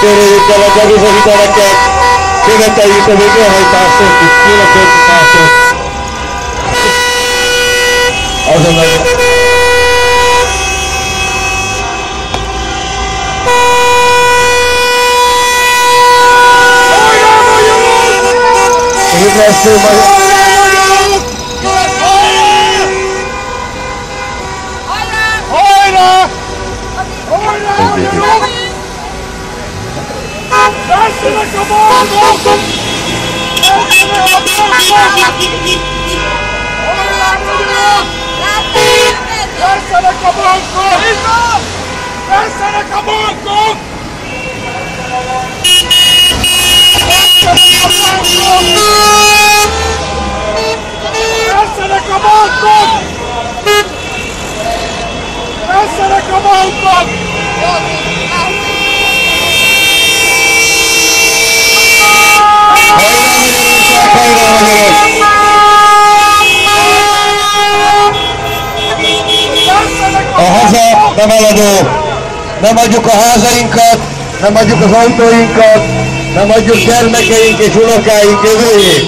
तेरे विद्या जगी सविता रखे के बेटा ये तो बेटे है पास से किसकी लगे पास से और समझ Thank you. Vessenek a bolgók! Vessenek a bolgók! A haza nem eladó. Nem adjuk a házainkat, nem adjuk az autóinkat, nem adjuk gyermekeink és unokáink jövőjét.